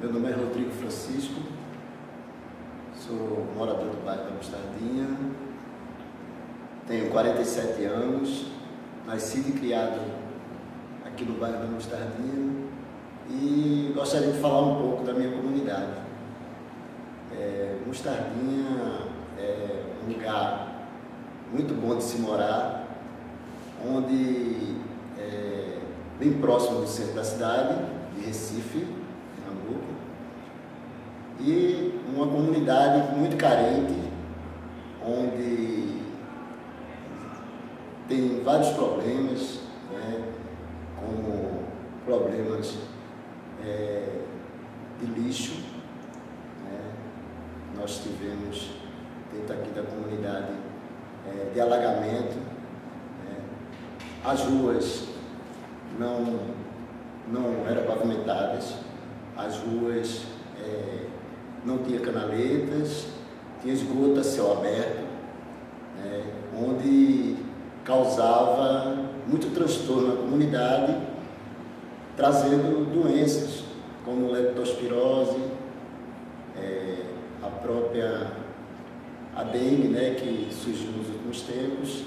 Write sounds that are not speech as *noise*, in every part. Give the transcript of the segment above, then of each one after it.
Meu nome é Rodrigo Francisco, sou morador do bairro da Mostardinha, tenho 47 anos, nascido e criado aqui no bairro da Mostardinha e gostaria de falar um pouco da minha comunidade. É, Mostardinha é um lugar muito bom de se morar, onde é bem próximo do centro da cidade, de Recife, e uma comunidade muito carente, onde tem vários problemas, né, como problemas é, de lixo. Né, nós tivemos dentro aqui da comunidade é, de alagamento, né, as ruas não, não eram pavimentadas, as ruas é, não tinha canaletas, tinha esgoto a céu aberto, né, onde causava muito transtorno na comunidade, trazendo doenças como leptospirose, é, a própria ADN, né, que surgiu nos últimos tempos,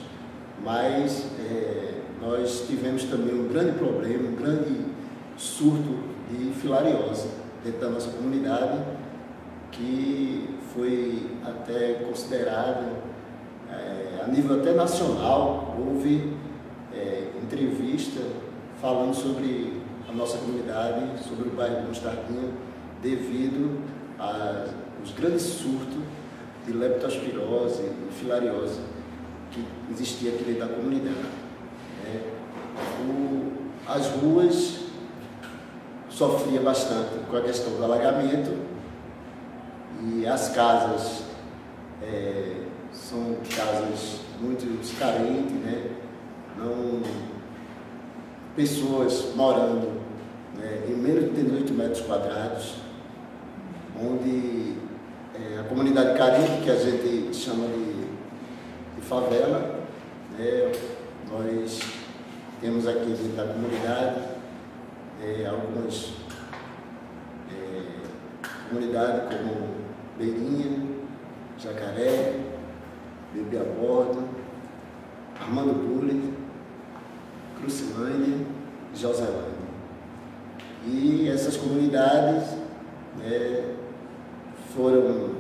mas é, nós tivemos também um grande problema, um grande surto de filariose dentro da nossa comunidade, que foi até considerada é, a nível até nacional, houve é, entrevista falando sobre a nossa comunidade, sobre o bairro do Mostardinha, devido aos grandes surtos de leptospirose e filariose que existia aqui dentro da comunidade. É, o, as ruas sofria bastante com a questão do alagamento e as casas é, são casas muito carentes, né? Não, pessoas morando né, em menos de 18 metros quadrados, onde é, a comunidade carente, que a gente chama de, de favela, né, nós temos aqui dentro da comunidade é, algumas é, comunidades como Beirinha, Jacaré, Bebê a Bordo, Armando Bulli, Crucilândia e Joselândia. E essas comunidades né, foram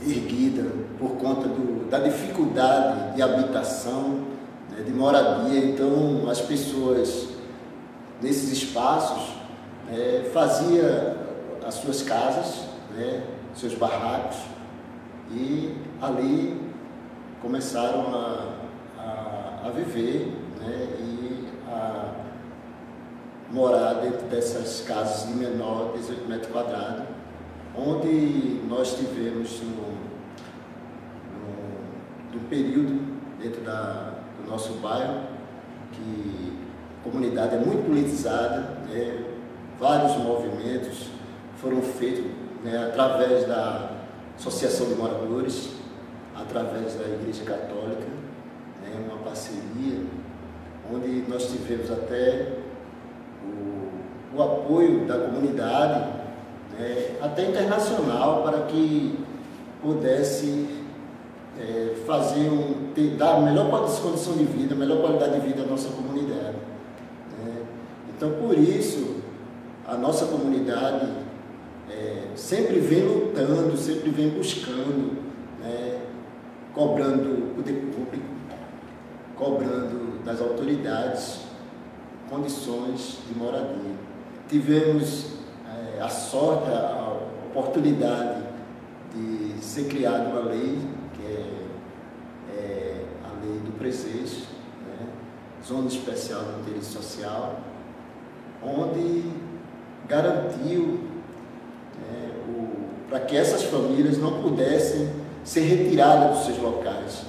erguidas por conta do, da dificuldade de habitação, né, de moradia. Então, as pessoas nesses espaços né, faziam as suas casas, né, seus barracos e ali começaram a, a, a viver né, e a morar dentro dessas casas de menor de 18 metros quadrados, onde nós tivemos no, no, no período dentro da, do nosso bairro, que a comunidade é muito politizada, né, vários movimentos foram feitos né, através da Associação de Moradores, através da Igreja Católica, né, uma parceria, onde nós tivemos até o, o apoio da comunidade, né, até internacional, para que pudesse é, fazer um, ter, dar a melhor condição de vida, a melhor qualidade de vida à nossa comunidade. Né. Então, por isso, a nossa comunidade é, sempre vem lutando, sempre vem buscando, né, cobrando o poder público, cobrando das autoridades condições de moradia. Tivemos é, a sorte, a oportunidade de ser criada uma lei, que é, é a lei do presente, né, Zona Especial de Interesse Social, onde garantiu para que essas famílias não pudessem ser retiradas dos seus locais.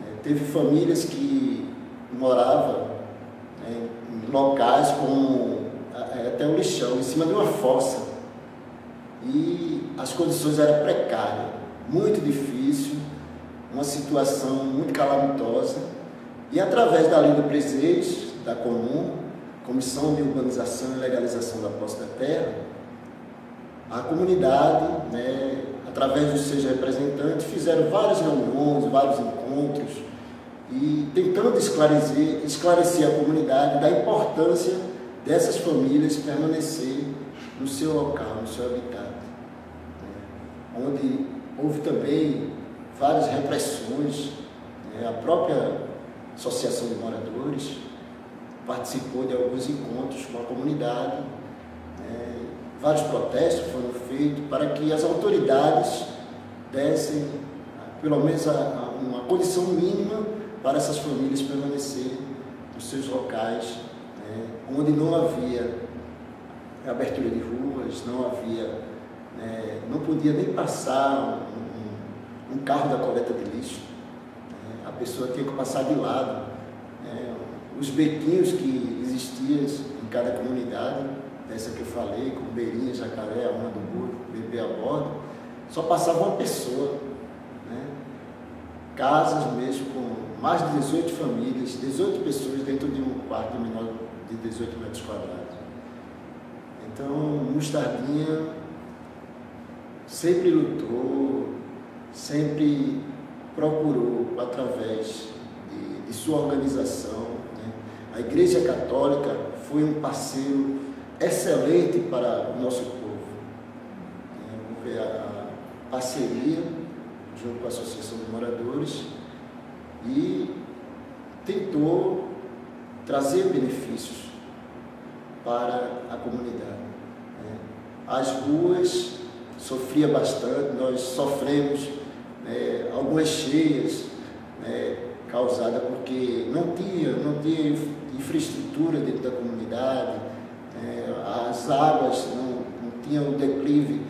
É, teve famílias que moravam né, em locais com é, até um lixão, em cima de uma fossa. E as condições eram precárias, muito difícil, uma situação muito calamitosa. E através da lei do presente, da Comum, Comissão de Urbanização e Legalização da Posse da Terra, a comunidade, né, através dos seus representantes, fizeram várias reuniões, vários encontros, e tentando esclarecer, esclarecer a comunidade da importância dessas famílias permanecer no seu local, no seu habitat. Né, onde houve também várias repressões, né, a própria Associação de Moradores participou de alguns encontros com a comunidade, né, vários protestos foram feitos para que as autoridades dessem pelo menos a, a, uma condição mínima para essas famílias permanecerem nos seus locais, né, onde não havia abertura de ruas, não havia, né, não podia nem passar um, um, um carro da coleta de lixo, né, a pessoa tinha que passar de lado. Né, os bequinhos que existiam em cada comunidade essa que eu falei, com Beirinha, Jacaré, Alma do Burro, Bebê a bordo, só passava uma pessoa. Né? Casas mesmo com mais de 18 famílias, 18 pessoas dentro de um quarto menor de 18 metros quadrados. Então, Mostardinha sempre lutou, sempre procurou, através de, de sua organização, né? a Igreja Católica foi um parceiro excelente para o nosso povo. É, a parceria junto com a Associação de Moradores e tentou trazer benefícios para a comunidade. Né. As ruas sofria bastante, nós sofremos né, algumas cheias né, causadas porque não tinha, não tinha infraestrutura dentro da comunidade, é, as águas não, não tinham o declive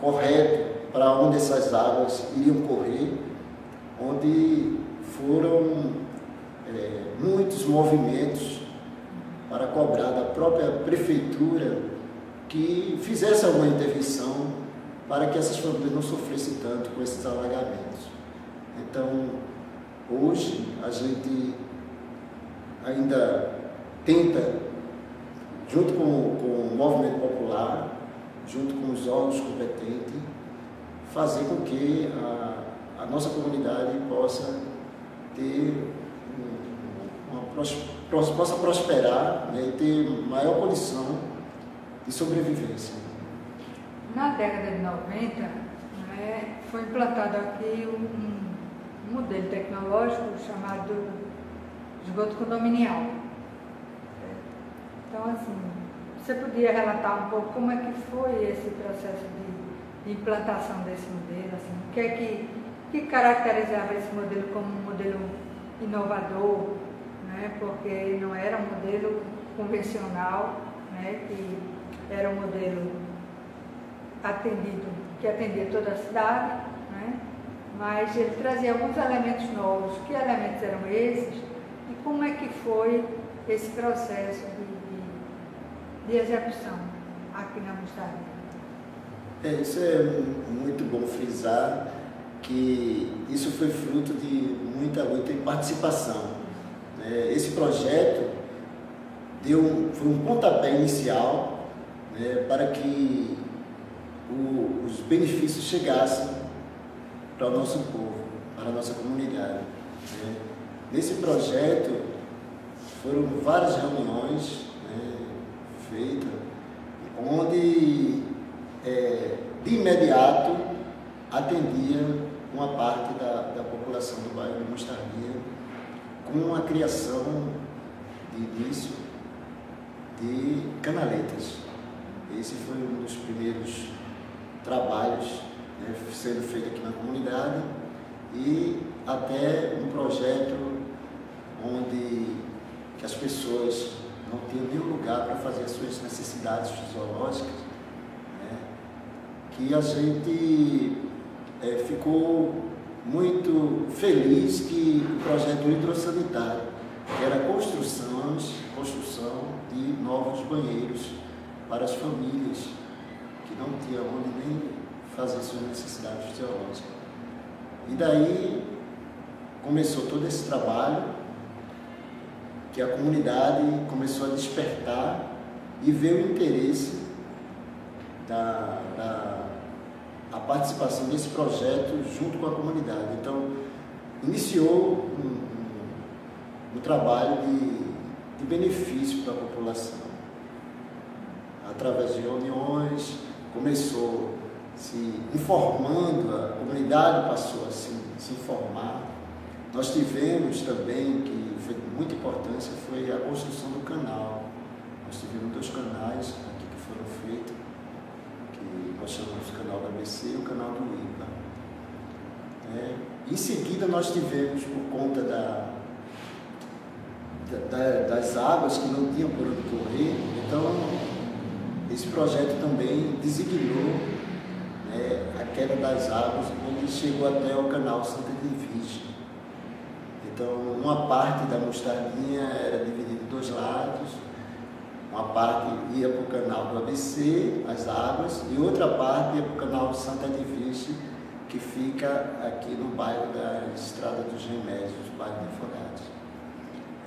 correto para onde essas águas iriam correr, onde foram é, muitos movimentos para cobrar da própria prefeitura que fizesse alguma intervenção para que essas famílias não sofressem tanto com esses alagamentos. Então, hoje a gente ainda tenta junto com, com o movimento popular, junto com os órgãos competentes, fazer com que a, a nossa comunidade possa ter uma, possa prosperar né, e ter maior condição de sobrevivência. Na década de 90, né, foi implantado aqui um, um modelo tecnológico chamado esgoto condominial então, assim, você podia relatar um pouco como é que foi esse processo de implantação desse modelo, assim, o que é que, que caracterizava esse modelo como um modelo inovador, né, porque não era um modelo convencional, né, que era um modelo atendido, que atendia toda a cidade, né, mas ele trazia alguns elementos novos. Que elementos eram esses? E como é que foi esse processo de de execução aqui na Mostarda. É, isso é muito bom frisar que isso foi fruto de muita luta e participação. É, esse projeto deu, foi um pontapé inicial né, para que o, os benefícios chegassem para o nosso povo, para a nossa comunidade. Né. Nesse projeto foram várias reuniões feita, onde é, de imediato atendia uma parte da, da população do bairro de Mostardia com a criação de início de canaletas. Esse foi um dos primeiros trabalhos né, sendo feito aqui na comunidade e até um projeto onde que as pessoas não tinha nenhum lugar para fazer as suas necessidades fisiológicas, né? que a gente é, ficou muito feliz que o projeto hidrossanitário, que era construções, construção de novos banheiros para as famílias que não tinham onde nem fazer suas necessidades fisiológicas. E daí começou todo esse trabalho que a comunidade começou a despertar e ver o interesse da, da a participação desse projeto junto com a comunidade. Então, iniciou um, um, um trabalho de, de benefício para a população. Através de reuniões, começou se informando, a comunidade passou a se, se informar. Nós tivemos também, que foi de muita importância, foi a construção do canal. Nós tivemos dois canais aqui que foram feitos, que nós chamamos o canal da ABC e o canal do IPA. É, em seguida nós tivemos, por conta da, da, das águas que não tinham por onde correr, então esse projeto também designou né, a queda das águas, onde chegou até o canal Santa Edvige. Então, uma parte da mostardinha era dividida em dois lados, uma parte ia para o canal do ABC, as águas, e outra parte ia para o canal Santa Edvige, que fica aqui no bairro da Estrada dos Remédios, bairro de Afogados.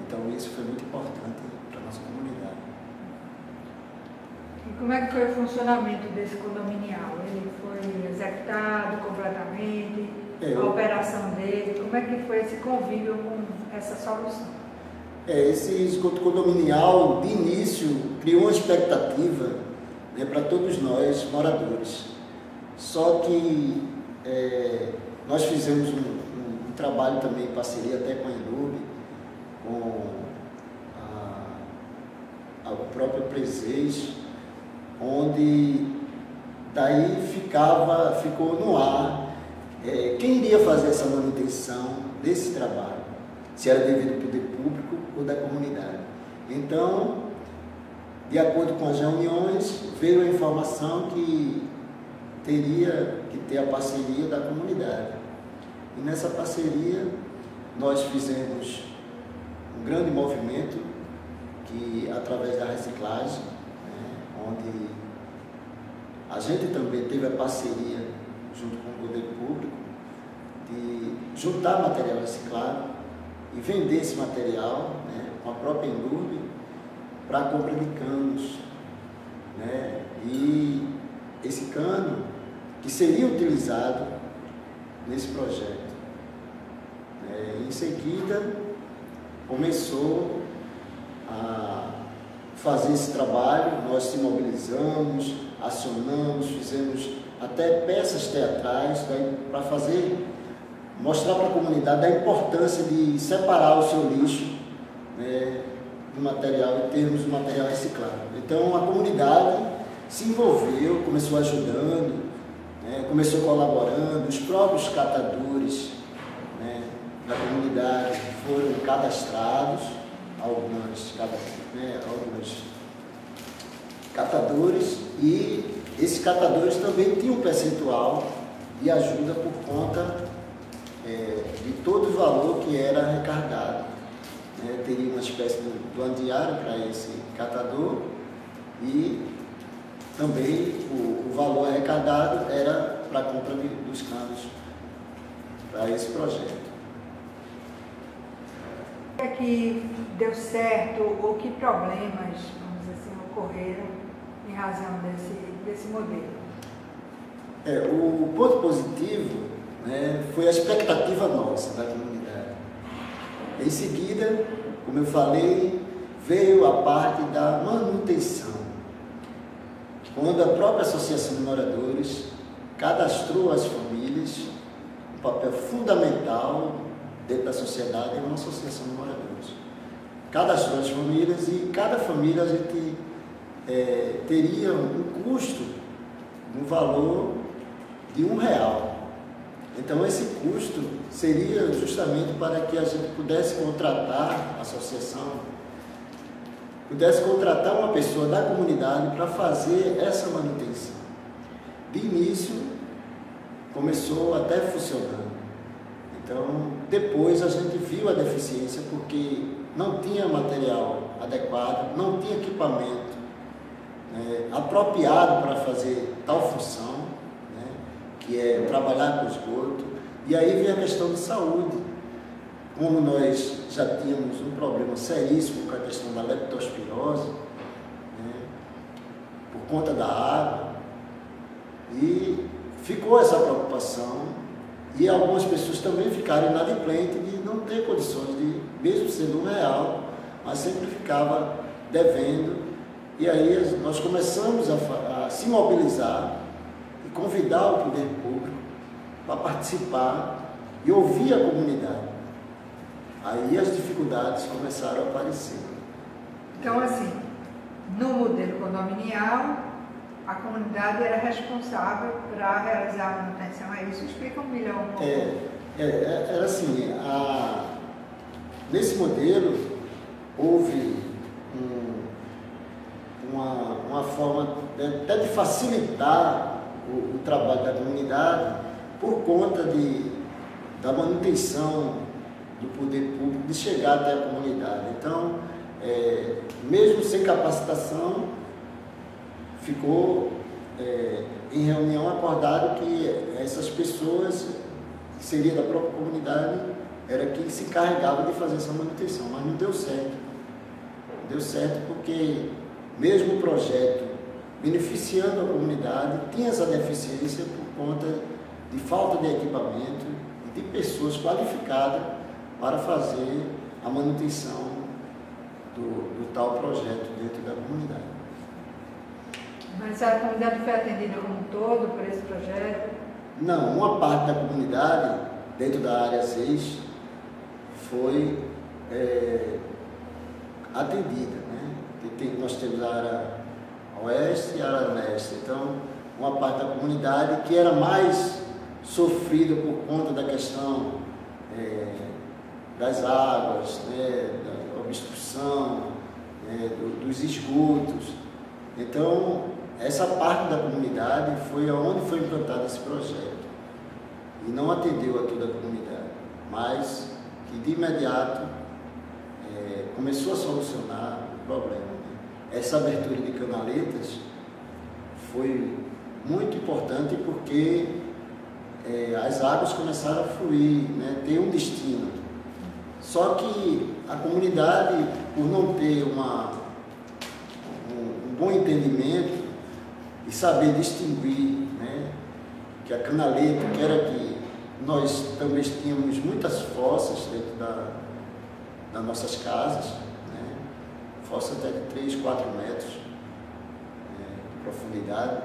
Então, isso foi muito importante para a nossa comunidade. E como é que foi o funcionamento desse condominial? Ele foi executado completamente? É. A operação dele? Como é que foi esse convívio com essa solução? É, esse esgoto condominial, de início, criou uma expectativa né, para todos nós, moradores. Só que é, nós fizemos um, um, um, trabalho também em parceria até com a Enlube, com a, a, o próprio Presês, onde daí ficava, ficou no ar iria fazer essa manutenção desse trabalho, se era devido do poder público ou da comunidade. Então, de acordo com as reuniões, veio a informação que teria que ter a parceria da comunidade. E nessa parceria nós fizemos um grande movimento que através da reciclagem onde a gente também teve a parceria, junto com o poder público, de juntar material reciclado e vender esse material né, com a própria Endurbe para a compra de canos. Né, e esse cano que seria utilizado nesse projeto. É, em seguida, começou a fazer esse trabalho, nós se mobilizamos, acionamos, fizemos até peças teatrais para fazer, mostrar para a comunidade a importância de separar o seu lixo né, do material em termos de material reciclado. Então a comunidade se envolveu, começou ajudando, né, começou colaborando, os próprios catadores né, da comunidade foram cadastrados algumas, né, alguns catadores e esses catadores também tinham um percentual de ajuda por conta é, de todo o valor que era arrecadado. Né? Teria uma espécie de plano diário para esse catador e também o, o valor arrecadado era para a compra de, dos canos para esse projeto é que deu certo ou que problemas, vamos dizer assim, ocorreram em razão desse, desse modelo? É, o ponto positivo né, foi a expectativa nossa da comunidade. Em seguida, como eu falei, veio a parte da manutenção. Quando a própria Associação de Moradores cadastrou as famílias, um papel fundamental dentro da sociedade é uma associação de moradores. Cada as famílias e cada família a gente é, teria um custo, um valor de um real. Então esse custo seria justamente para que a gente pudesse contratar a associação, pudesse contratar uma pessoa da comunidade para fazer essa manutenção. De início começou até funcionando então, depois a gente viu a deficiência porque não tinha material adequado, não tinha equipamento né, apropriado para fazer tal função, que é trabalhar com esgoto. E aí vem a questão de saúde. Como nós já tínhamos um problema seríssimo com a questão da leptospirose, né, por conta da água, E ficou essa preocupação e algumas pessoas também ficaram inadimplentes de não ter condições de, mesmo sendo um real, mas sempre ficava devendo. E aí nós começamos a, a se mobilizar e convidar o poder público para participar e ouvir a comunidade. Aí as dificuldades começaram a aparecer. Então, assim, no modelo condominial, a comunidade era responsável para realizar a manutenção. É isso? Explica um milhão um pouco. É, é, é, era assim, a, nesse modelo houve um, uma, uma forma até de facilitar o, o, trabalho da comunidade por conta de, da manutenção do poder público de chegar até a comunidade. Então, é, mesmo sem capacitação, ficou é, em reunião acordado que essas pessoas, que seria da própria comunidade, era quem se encarregava de fazer essa manutenção, mas não deu certo. Não deu certo porque mesmo o projeto beneficiando a comunidade tinha essa deficiência por conta de falta de equipamento e de pessoas qualificadas para fazer a manutenção do, do tal projeto dentro da comunidade. Mas a comunidade foi atendida como um todo por esse projeto? Não, uma parte da comunidade, dentro da área 6, foi é, atendida. Né? Tem, nós temos a área oeste e área leste. Então, uma parte da comunidade que era mais sofrida por conta da questão é, das águas, né, da obstrução, né, do, dos esgotos. Então, essa parte da comunidade foi aonde foi implantado esse projeto. E não atendeu a toda a comunidade, mas que de imediato é, começou a solucionar o problema. Essa abertura de canaletas foi muito importante porque é, as águas começaram a fluir, né, ter um destino. Só que a comunidade, por não ter uma, um, um bom entendimento e saber distinguir né, que a canaleta, que era que nós também tínhamos muitas fossas dentro da, das nossas casas, fossas até de 3, 4 metros né, de profundidade.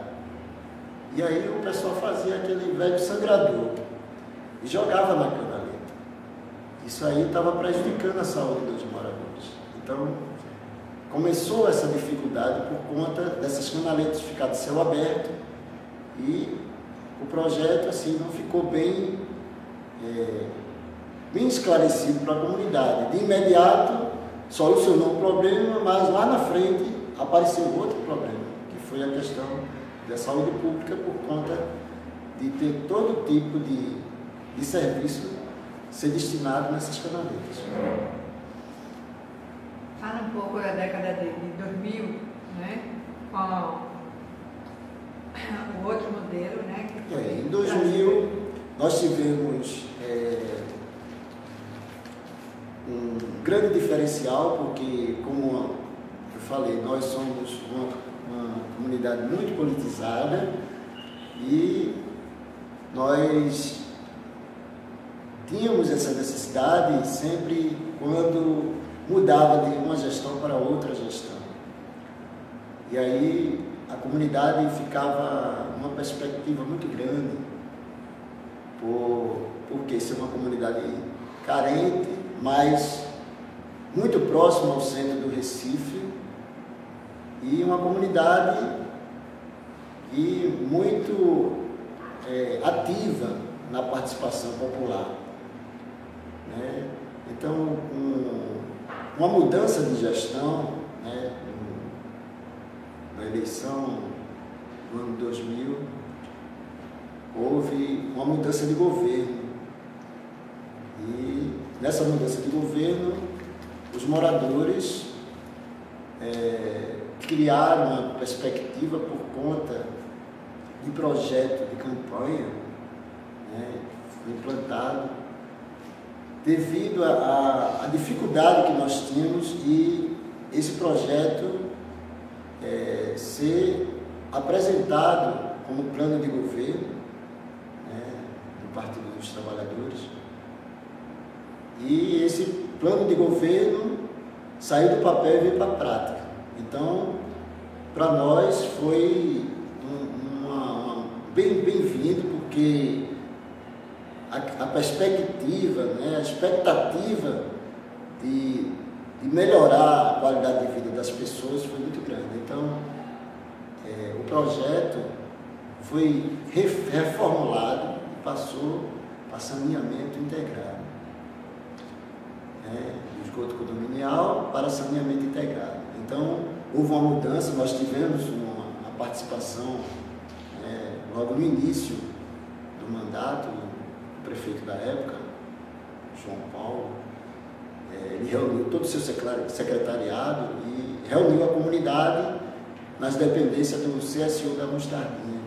E aí o pessoal fazia aquele velho sangrador e jogava na canaleta. Isso aí estava prejudicando a saúde dos moradores. Então, começou essa dificuldade por conta dessas canaletas ficar de céu aberto e o projeto assim não ficou bem, é, bem esclarecido para a comunidade. De imediato solucionou o problema, mas lá na frente apareceu outro problema, que foi a questão da saúde pública por conta de ter todo tipo de, de serviço ser destinado nessas canaletas. Fala um pouco da década de 2000, né? com o outro modelo. Né? É, em 2000, nós tivemos é, um grande diferencial, porque, como eu falei, nós somos uma, uma comunidade muito politizada e nós tínhamos essa necessidade sempre quando mudava de uma gestão para outra gestão. E aí a comunidade ficava uma perspectiva muito grande, por, porque ser uma comunidade carente, mas muito próxima ao centro do Recife, e uma comunidade e muito é, ativa na participação popular. Né? Então, um, uma mudança de gestão, né, na eleição do ano 2000, houve uma mudança de governo. E nessa mudança de governo, os moradores é, criaram uma perspectiva por conta de projeto de campanha né, implantado devido à dificuldade que nós tínhamos de esse projeto é, ser apresentado como plano de governo né, do Partido dos Trabalhadores. E esse plano de governo saiu do papel e veio para a prática. Então, para nós foi uma, uma, bem bem-vindo, porque a, a, perspectiva, né, a expectativa de, de melhorar a qualidade de vida das pessoas foi muito grande. Então, é, o projeto foi reformulado e passou para saneamento integrado. Né, esgoto condominial para saneamento integrado. Então, houve uma mudança, nós tivemos uma, uma participação né, logo no início do mandato do prefeito da época, João Paulo. É, ele reuniu todo o seu secretariado e reuniu a comunidade nas dependências do CSU da Mostardinha.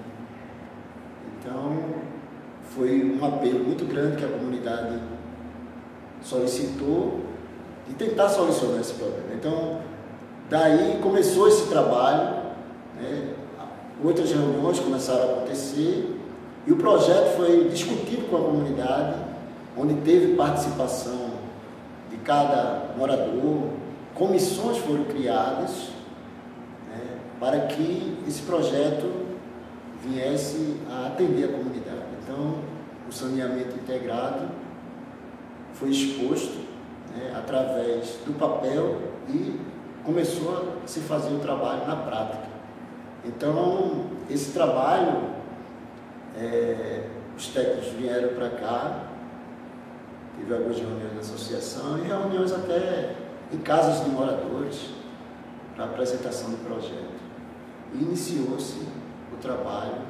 Então, foi um apelo muito grande que a comunidade solicitou e tentar solucionar esse problema. Então, daí começou esse trabalho, né? outras reuniões começaram a acontecer e o projeto foi discutido com a comunidade, onde teve participação de cada morador, comissões foram criadas né? para que esse projeto viesse a atender a comunidade. Então, o saneamento integrado foi exposto né, através do papel e começou a se fazer o trabalho na prática. Então, esse trabalho, é, os técnicos vieram para cá, teve algumas reuniões da associação e reuniões até em casas de moradores para apresentação do projeto. Iniciou-se o trabalho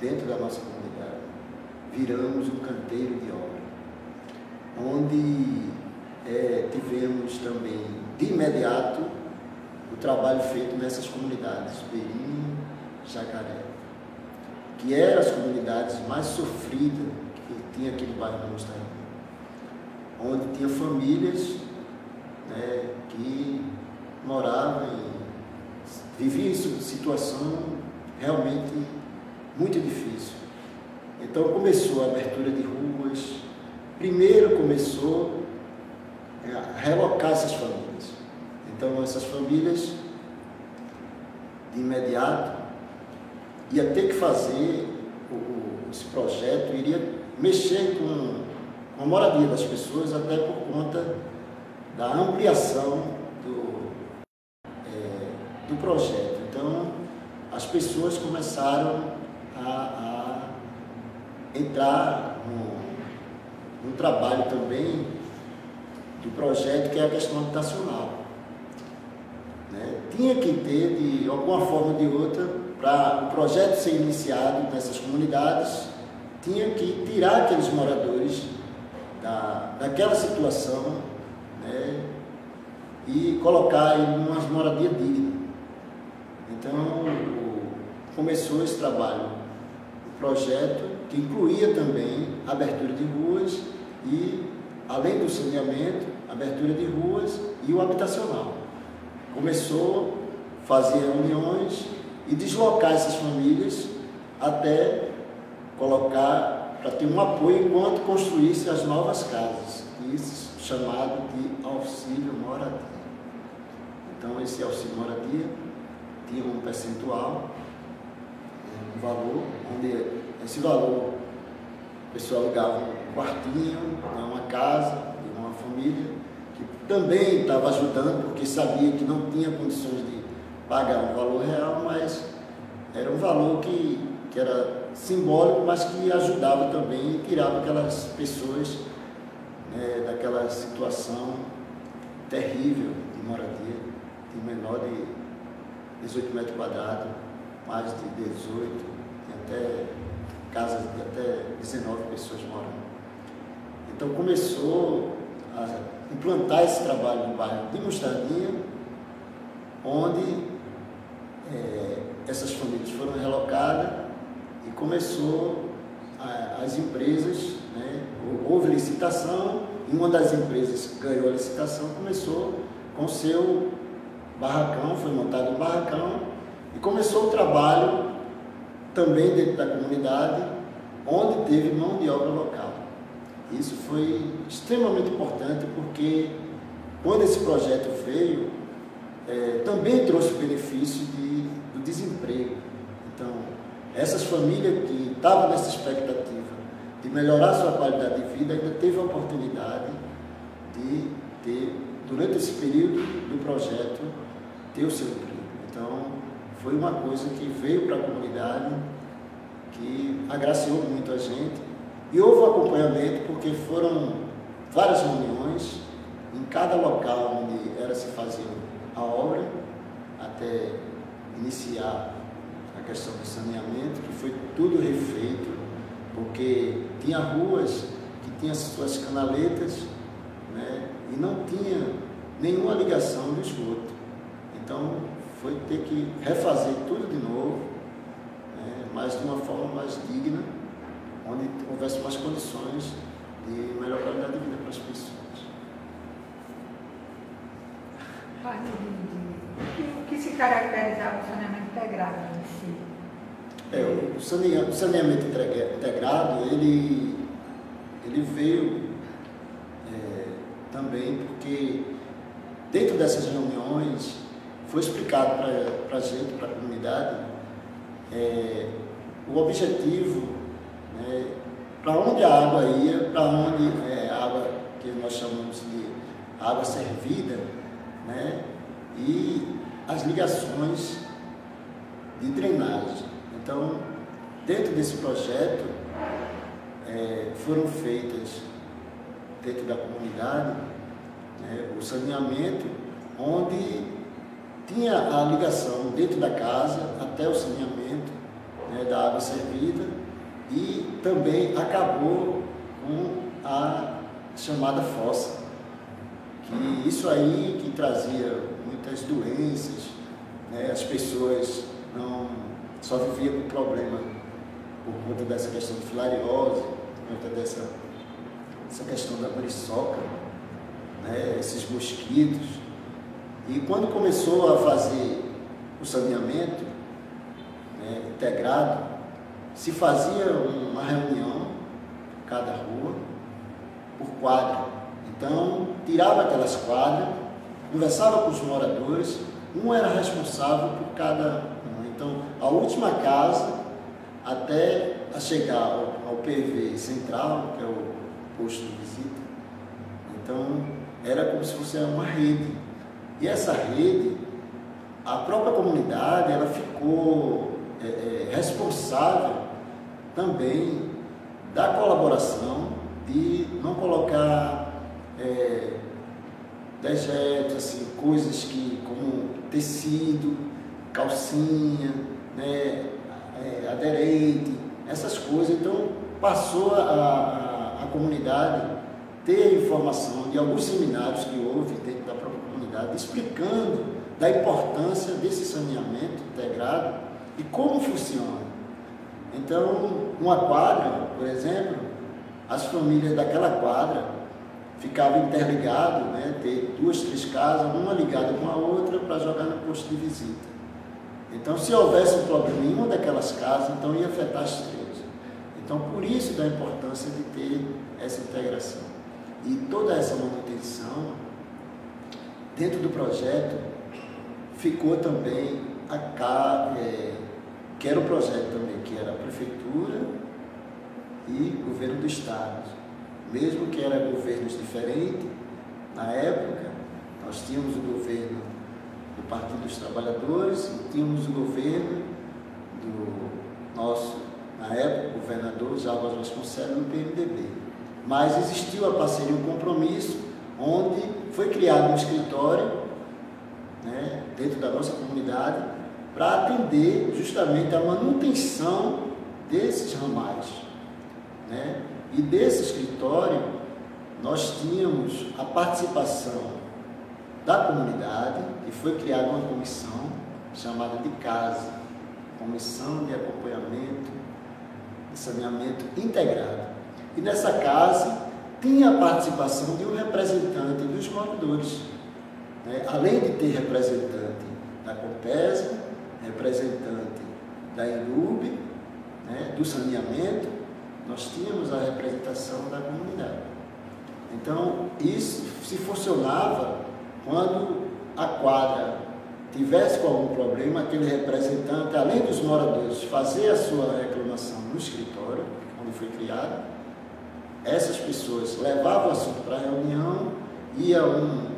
dentro da nossa comunidade. Viramos um canteiro de obra, onde é, tivemos também de imediato o trabalho feito nessas comunidades, Beirinho, Jacaré, que eram as comunidades mais sofridas que tinha aquele bairro Mostarina, onde tinha famílias né, que moravam e viviam em situação realmente muito difícil. Então começou a abertura de ruas, primeiro começou é, relocar essas famílias. Então, essas famílias, de imediato, ia ter que fazer o, esse projeto, iria mexer com, com a moradia das pessoas, até por conta da ampliação do, é, do projeto. Então, as pessoas começaram a, a entrar no, no trabalho também do projeto, que é a questão habitacional. Né? Tinha que ter, de alguma forma ou de outra, para o projeto ser iniciado nessas comunidades, tinha que tirar aqueles moradores da, daquela situação né? e colocar em uma moradia digna. Então, começou esse trabalho, o projeto que incluía também abertura de ruas e além do saneamento, abertura de ruas e o habitacional. Começou a fazer reuniões e deslocar essas famílias até colocar, para ter um apoio enquanto construísse as novas casas, isso chamado de auxílio moradia. Então esse auxílio moradia tinha um percentual, um valor, onde esse valor. O pessoal alugava um quartinho, uma casa, uma família, que também estava ajudando, porque sabia que não tinha condições de pagar um valor real, mas era um valor que, que era simbólico, mas que ajudava também e tirava aquelas pessoas né, daquela situação terrível de moradia, de menor de 18 metros quadrados, mais de 18, até casas de até 19 pessoas morando. Então começou a implantar esse trabalho no bairro de Mostardinha, onde é, essas famílias foram relocadas e começou a, as empresas, né, houve licitação, e uma das empresas que ganhou a licitação começou com seu barracão, foi montado um barracão, E começou o trabalho também dentro da comunidade, onde teve mão de obra local. Isso foi extremamente importante porque quando esse projeto veio, é, também trouxe o benefício de, do desemprego. Então, essas famílias que estavam nessa expectativa de melhorar sua qualidade de vida ainda teve a oportunidade de ter, durante esse período do projeto, ter o seu emprego. Então, foi uma coisa que veio para a comunidade, que agraciou muito a gente. E houve um acompanhamento, porque foram várias reuniões em cada local onde era se fazer a obra, até iniciar a questão do saneamento, que foi tudo refeito, porque tinha ruas que tinham suas canaletas né, e não tinha nenhuma ligação do esgoto. Então foi ter que refazer tudo de novo, mas de uma forma mais digna, onde houvesse mais condições de melhor qualidade de vida para as pessoas. O que se caracterizava o saneamento integrado em si? É, o saneamento, o saneamento integrado, ele, ele veio é, também porque dentro dessas reuniões foi explicado para a gente, para a comunidade, é, o objetivo, né, para onde a água ia, para onde é, a água que nós chamamos de água servida, né, e as ligações de drenagem. Então, dentro desse projeto, é, foram feitas dentro da comunidade né, o saneamento, onde tinha a ligação dentro da casa até o saneamento né, da água servida e também acabou com a chamada fossa, que isso aí que trazia muitas doenças, né, as pessoas não só viviam com problema por conta dessa questão de filariose, por conta dessa, dessa questão da muriçoca, né, esses mosquitos. E quando começou a fazer o saneamento né, integrado, se fazia uma reunião, cada rua, por quadra. Então, tirava aquelas quadras, conversava com os moradores, um era responsável por cada um. Então, a última casa, até chegar ao, ao PV central, que é o posto de visita, então era como se fosse uma rede e essa rede, a própria comunidade, ela ficou é, é, responsável também da colaboração de não colocar é, dejetos, assim, coisas que, como tecido, calcinha, né, é, aderente, essas coisas. Então, passou a, a, a comunidade ter informação de alguns seminários que houve dentro da própria comunidade, explicando da importância desse saneamento integrado e como funciona. Então, uma quadra, por exemplo, as famílias daquela quadra ficavam interligadas, né, ter duas, três casas, uma ligada com a outra para jogar no posto de visita. Então, se houvesse um problema em uma daquelas casas, então ia afetar as três. Então, por isso da importância de ter essa integração. E toda essa manutenção Dentro do projeto ficou também a é, que era o projeto também, que era a prefeitura e governo do estado. Mesmo que eram governos diferentes, na época nós tínhamos o governo do Partido dos Trabalhadores e tínhamos o governo do nosso, na época, governador Jarbas Vasconcelos no PMDB. Mas existiu a parceria, um compromisso, onde foi criado um escritório né, dentro da nossa comunidade para atender justamente a manutenção desses ramais. Né? E desse escritório nós tínhamos a participação da comunidade e foi criada uma comissão chamada de CASA, Comissão de Acompanhamento e Saneamento Integrado. E nessa casa tinha a participação de um representante dos moradores. Né? Além de ter representante da Compesa, representante da ILUB, né, do saneamento, nós tínhamos a representação da comunidade. Então, isso se funcionava quando a quadra tivesse com algum problema, aquele representante, além dos moradores, fazer a sua reclamação no escritório, onde foi criado, essas pessoas levavam o assunto para a reunião, ia um,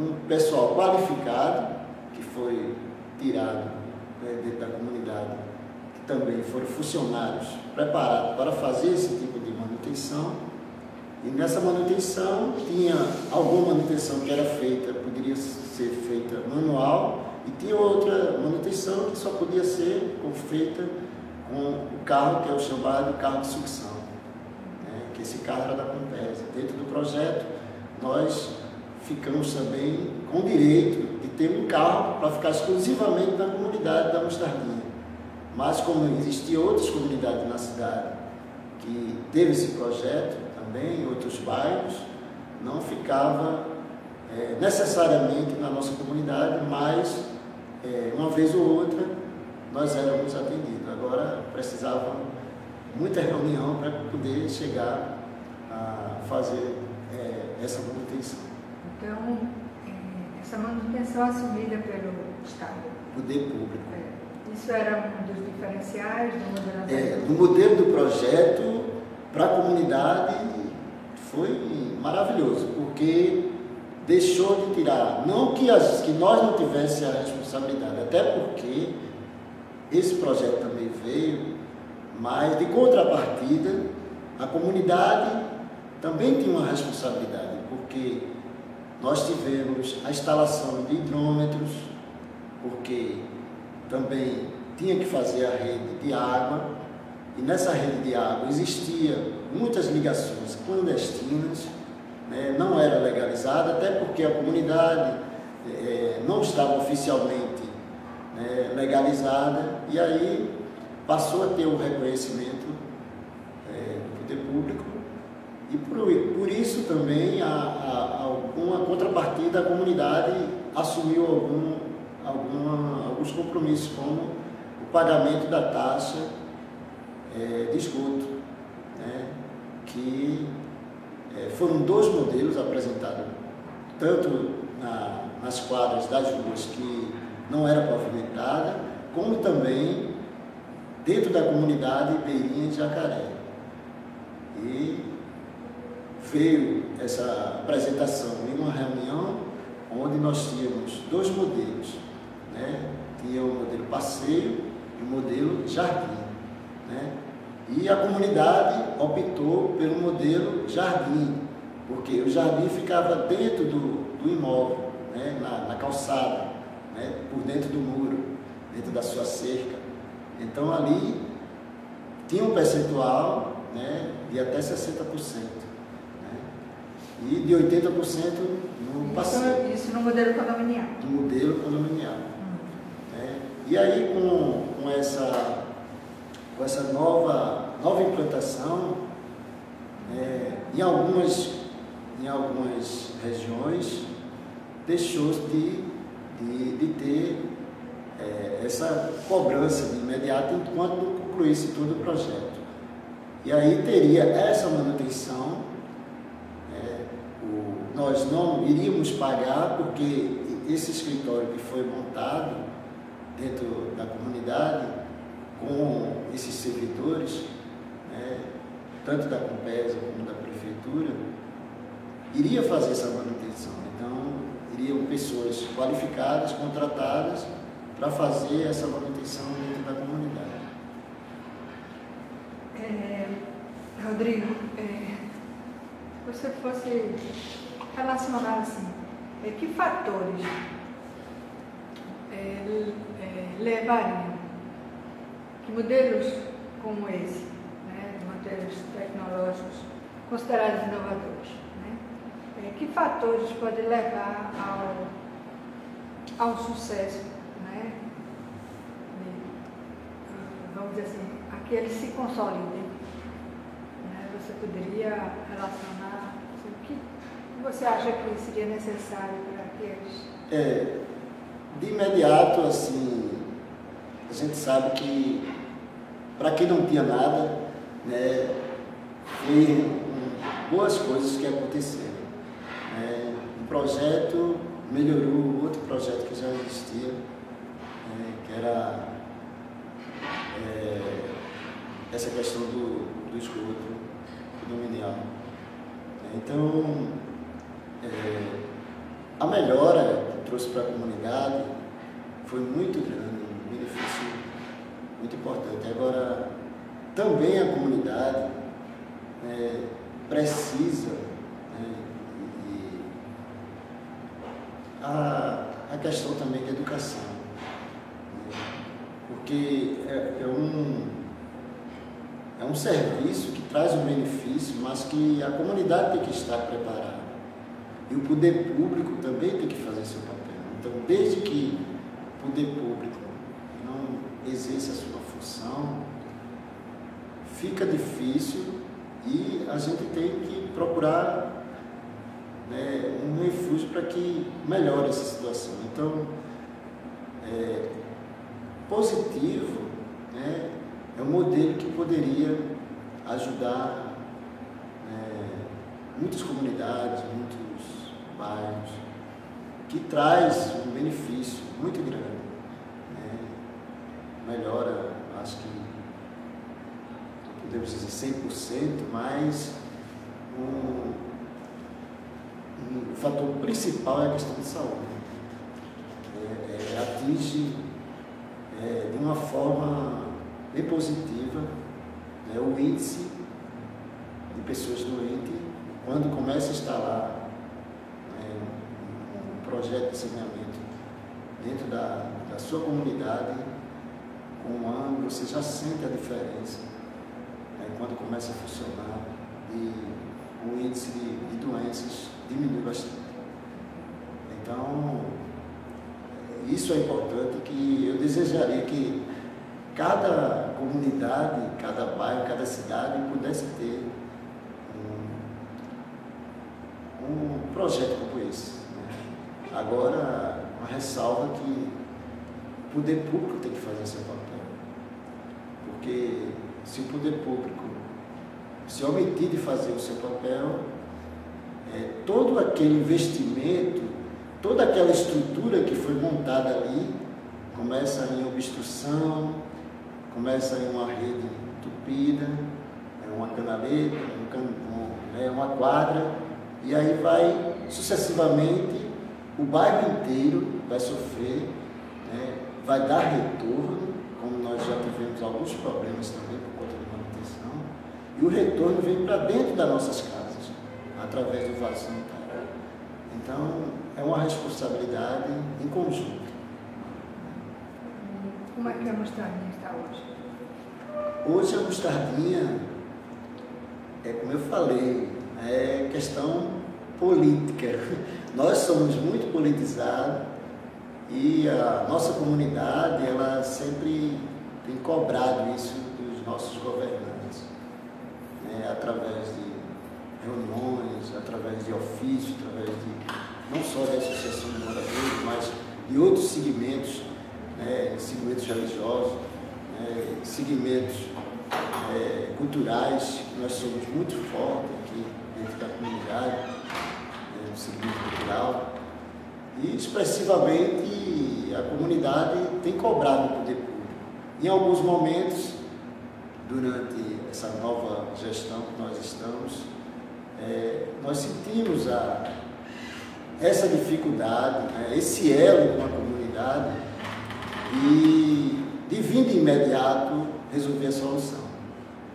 um pessoal qualificado, que foi tirado né, dentro da comunidade, que também foram funcionários preparados para fazer esse tipo de manutenção, e nessa manutenção tinha alguma manutenção que era feita, poderia ser feita manual, e tinha outra manutenção que só podia ser feita com o carro que é o chamado carro de sucção? Que esse carro era da Compesa. Dentro do projeto, nós ficamos também com direito de ter um carro para ficar exclusivamente na comunidade da Mostardinha. Mas como existiam outras comunidades na cidade que teve esse projeto, também em outros bairros, não ficava é, necessariamente na nossa comunidade, mas é, uma vez ou outra nós éramos atendidos. Agora precisava muita reunião para poder chegar a fazer é, essa manutenção. Então, é, essa manutenção assumida pelo Estado. Poder público. É, isso era um dos diferenciais do modelo é, No modelo do projeto, para a comunidade, foi maravilhoso, porque deixou de tirar, não que, as, que nós não tivéssemos a responsabilidade, até porque esse projeto também veio, mas de contrapartida, a comunidade também tinha uma responsabilidade, porque nós tivemos a instalação de hidrômetros, porque também tinha que fazer a rede de água, e nessa rede de água existia muitas ligações clandestinas, né, não era legalizada, até porque a comunidade é, não estava oficialmente né, legalizada, e aí passou a ter o reconhecimento é, do poder público, e por, por isso também a, a, alguma contrapartida a comunidade assumiu algum, alguma, alguns compromissos, como o pagamento da taxa é, de esgoto, né, que é, foram dois modelos apresentados, tanto na, nas quadras das ruas que não era pavimentada, como também dentro da comunidade Beirinha de Jacaré. E veio essa apresentação em uma reunião onde nós tínhamos dois modelos. Né? Tinha o modelo passeio e o modelo jardim. Né? E a comunidade optou pelo modelo jardim, porque o jardim ficava dentro do, do imóvel, né, na, na calçada, né, por dentro do muro, dentro da sua cerca. Então ali tinha um percentual né, de até 60%. Né, e de 80% no passeio. Isso, isso no modelo condominial. No modelo condominial. Hum. Né, e aí com, com essa com essa nova, nova implantação, é, em, algumas, em algumas regiões, deixou de, de, de ter é, essa cobrança de imediato enquanto não concluísse todo o projeto. E aí teria essa manutenção, é, o, nós não iríamos pagar, porque esse escritório que foi montado dentro da comunidade, com esses servidores, né, tanto da Compesa como da Prefeitura, iria fazer essa manutenção. Então, iriam pessoas qualificadas, contratadas, para fazer essa manutenção dentro da comunidade. É, Rodrigo, é, se você fosse relacionar assim, é, que fatores é, é levariam que modelos como esse, né, modelos tecnológicos considerados inovadores, né, é, que fatores podem levar ao, ao sucesso, né, de, vamos dizer assim, a que eles se consolidem? Né, você poderia relacionar assim, o que você acha que seria necessário para que eles... É, de imediato, assim, gente sabe que, para quem não tinha nada, né, foi boas coisas que aconteceram. É, um projeto melhorou outro projeto que já existia, é, que era é, essa questão do, do esgoto condominial. Então, é, a melhora que trouxe para a comunidade foi muito grande, um benefício muito importante. Agora, também a comunidade é, precisa né, a, a questão também da educação, né, porque é, é, um, é um serviço que traz um benefício, mas que a comunidade tem que estar preparada. E o poder público também tem que fazer seu papel. Então, desde que o poder público não exerça a sua função, fica difícil e a gente tem que procurar né, um refúgio para que melhore essa situação. Então, é, positivo né, é um modelo que poderia ajudar é, muitas comunidades, muitos bairros, que traz um benefício muito grande. Né, melhora, acho que podemos dizer 100%, mas um, um, o fator principal é a questão de saúde. É, é, atinge é, de uma forma bem positiva né, o índice de pessoas doentes quando começa a instalar né, um projeto de saneamento dentro da, da sua comunidade, com um ano, você já sente a diferença quando começa a funcionar, e o índice de, de doenças diminui bastante. Então, isso é importante que eu desejaria que cada comunidade, cada bairro, cada cidade pudesse ter um, um projeto como esse. Né? Agora, uma ressalva que o poder público tem que fazer seu papel. Porque se o poder público se omitir de fazer o seu papel, é, todo aquele investimento, toda aquela estrutura que foi montada ali, começa em obstrução, começa em uma rede entupida, é uma canaleta, um can, um, é uma quadra, e aí vai sucessivamente, o bairro inteiro vai sofrer, né, vai dar retorno, como nós já tivemos alguns problemas também e o retorno vem para dentro das nossas casas, através do sanitário. Então, é uma responsabilidade em conjunto. Como é que a mostardinha está hoje? Hoje a mostardinha, é como eu falei, é questão política. *laughs* Nós somos muito politizados e a nossa comunidade, ela sempre tem cobrado isso dos nossos governantes né, através de reuniões, através de ofício, através de não só da associação de moradores, mas de outros segmentos, né, segmentos religiosos, né, segmentos é, culturais, nós somos muito fortes aqui dentro da comunidade, né, no segmento cultural. E expressivamente a comunidade tem cobrado o poder público. Em alguns momentos, durante essa nova gestão que nós estamos, é, nós sentimos a, essa dificuldade, né, esse elo com a comunidade e de vir de imediato resolver a solução.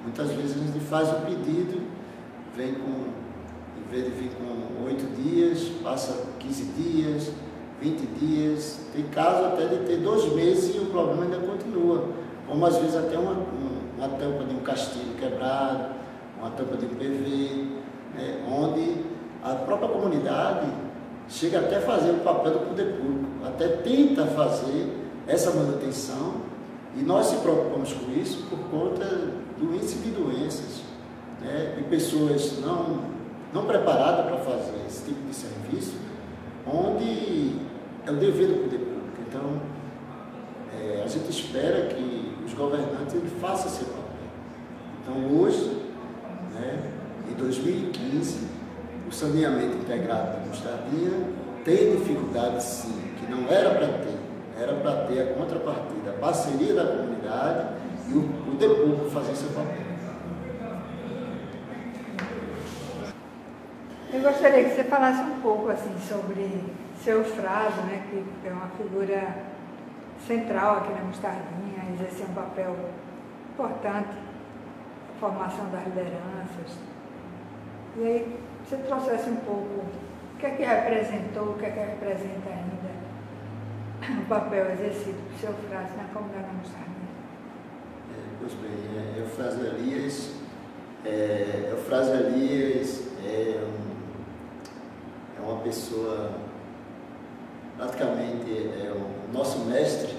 Muitas vezes a gente faz o pedido, vem com, em vez de vir com oito dias, passa 15 dias, 20 dias, tem caso até de ter dois meses e o problema ainda continua. Como às vezes até uma, uma tampa de um castilho quebrado, uma tampa de um PV, né, onde a própria comunidade chega até a fazer o papel do poder público, até tenta fazer essa manutenção e nós se preocupamos com isso por conta do índice de doenças, né, de pessoas não, não preparadas para fazer esse tipo de serviço, onde é o dever do poder público. Então, é, a gente espera que os governantes façam seu papel. Então hoje, né, em 2015, o saneamento integrado da Mostardinha tem dificuldade sim, que não era para ter, era para ter a contrapartida, a parceria da comunidade e o, o fazer seu papel. Eu gostaria que você falasse um pouco assim sobre seu Frado, né, que é uma figura central aqui na Mostardinha, exercer um papel importante na formação das lideranças. E aí, você trouxesse um pouco o que é que representou, o que é que representa ainda o papel exercido por seu Frado na comunidade da Mostardinha. É, pois bem, é, Eufrásio Elias, é, Eufrásio Elias é, um, é uma pessoa praticamente é o nosso mestre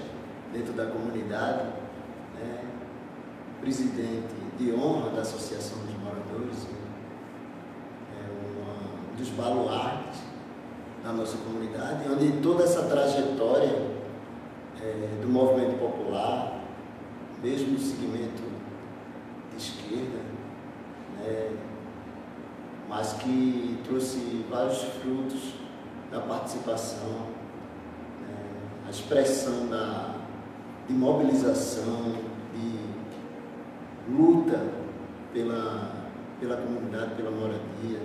dentro da comunidade, né? presidente de honra da Associação dos Moradores, é dos baluartes da nossa comunidade, onde toda essa trajetória é, do movimento popular, mesmo no segmento de esquerda, né? mas que trouxe vários frutos da participação a expressão da, de mobilização, de luta pela, pela comunidade, pela moradia,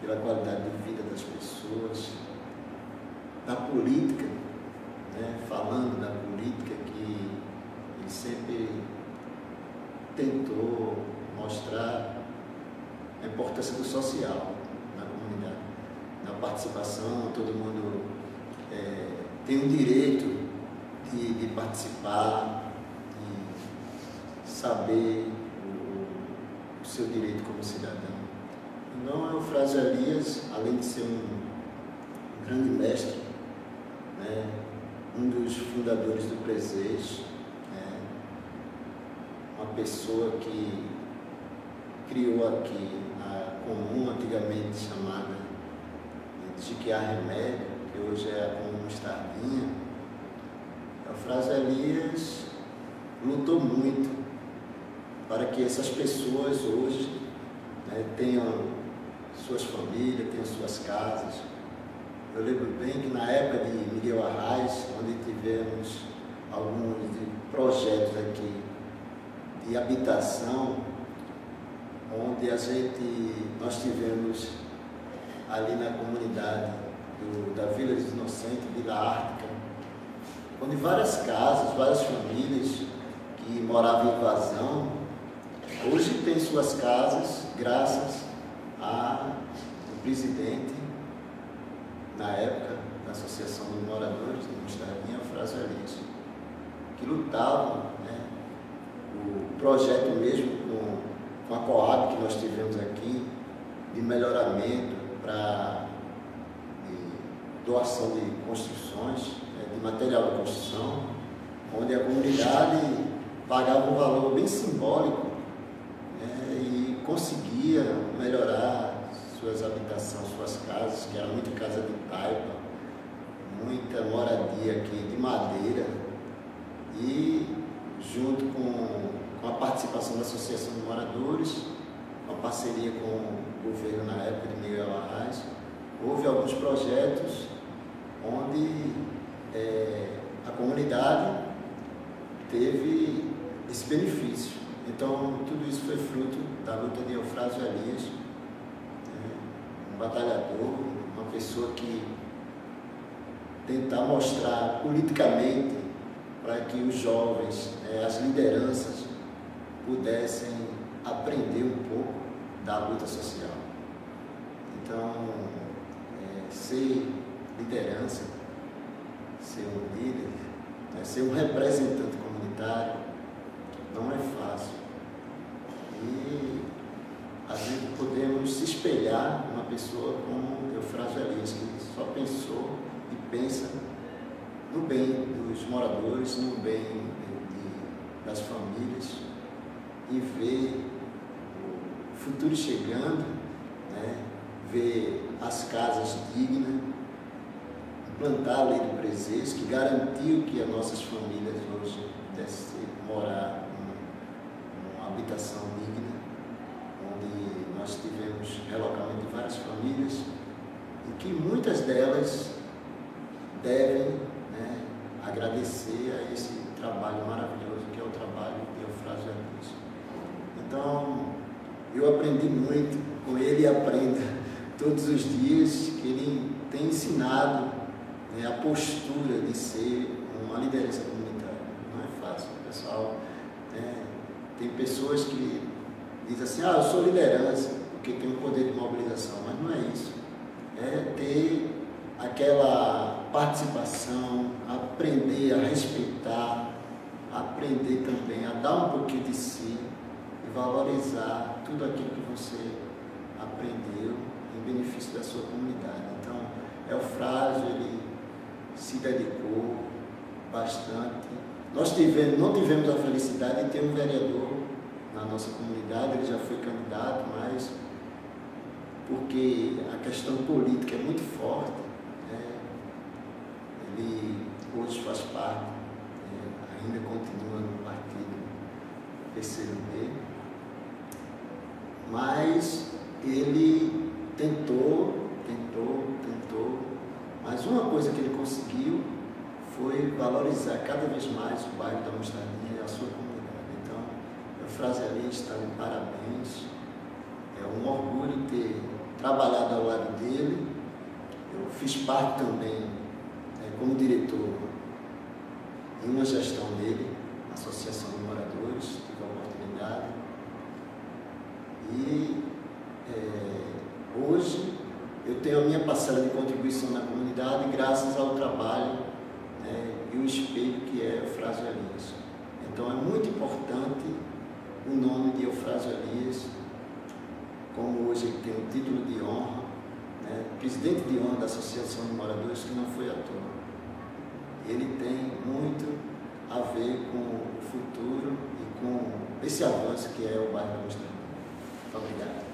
pela qualidade de vida das pessoas, da política, né? falando da política que ele sempre tentou mostrar a importância do social na comunidade, na participação, todo mundo é, tem o direito de, de participar, de saber o, o, seu direito como cidadão. Então, o Frase Elias, além de ser um, grande mestre, né, um dos fundadores do Presege, né, uma pessoa que criou aqui a comum, antigamente chamada de Chiquear Remédio, que hoje é a comum Estardinha, a frase Elias lutou muito para que essas pessoas hoje né, tenham suas famílias, tenham suas casas. Eu lembro bem que na época de Miguel Arraes, onde tivemos alguns projetos aqui de habitação, onde a gente, nós tivemos ali na comunidade do, da Vila dos Inocentes, Vila Ártica, onde várias casas, várias famílias que moravam em invasão, hoje têm suas casas graças ao presidente, na época, da Associação dos Moradores do Mostardinha, Frase Alice, que lutavam, né, o projeto mesmo com, com a Coab que nós tivemos aqui, de melhoramento para doação de construções, né, de material de construção, onde a comunidade pagava um valor bem simbólico né, e conseguia melhorar suas habitações, suas casas, que era muita casa de taipa, muita moradia aqui de madeira e junto com, com a participação da Associação de Moradores, uma parceria com o governo na época de Miguel Arraes, houve alguns projetos onde é, a comunidade teve esse benefício. Então, tudo isso foi fruto da luta de Eufrásio Elias, né, um batalhador, uma pessoa que tentar mostrar politicamente para que os jovens, né, as lideranças, pudessem aprender um pouco da luta social. Então, é, ser liderança, ser um líder, né, ser um representante comunitário, não é fácil. E às vezes podemos se espelhar numa pessoa como Eufrásio Elias, que só pensou e pensa no bem dos moradores, no bem de, das famílias e vê o futuro chegando, né? ver as casas dignas, implantar a lei do presente, que garantiu que as nossas famílias hoje pudesse morar numa habitação digna, nós tivemos relocamento de várias famílias e que muitas delas devem né, agradecer a esse trabalho maravilhoso que é o trabalho de Eufrásio Anísio. Então, eu aprendi muito com ele e aprendo todos os dias que ele tem ensinado né, a postura de ser uma liderança comunitária. Não é fácil, pessoal. Né, tem pessoas que dizem assim, ah, eu sou liderança, porque um poder de mobilização, mas não é isso. É ter aquela participação, aprender a respeitar, aprender também a dar um pouquinho de si e valorizar tudo aquilo que você aprendeu em benefício da sua comunidade. Então, Eufrásio, ele se dedicou bastante. Nós tivemos, não tivemos a felicidade de ter um vereador na nossa comunidade, ele já foi candidato, mas porque a questão política é muito forte, né? ele hoje faz parte, né? ainda continua no partido PCdoB, mas ele tentou, tentou, tentou, mas uma coisa que ele conseguiu foi valorizar cada vez mais o bairro da Mostardinha e a sua comunidade. Eu frase ali está de parabéns, é um orgulho ter trabalhado ao lado dele. Eu fiz parte também, né, como diretor, em uma gestão dele, Associação de Moradores, tive a oportunidade. E é, hoje eu tenho a minha parcela de contribuição na comunidade graças ao trabalho né, e o espelho que é Eufrásio Elias. Então é muito importante o nome de Eufrásio Elias como hoje tem o título de honra, né, presidente de honra da Associação de Moradores, que não foi à toa. Ele tem muito a ver com o futuro e com esse avanço que é o bairro da Muito obrigado.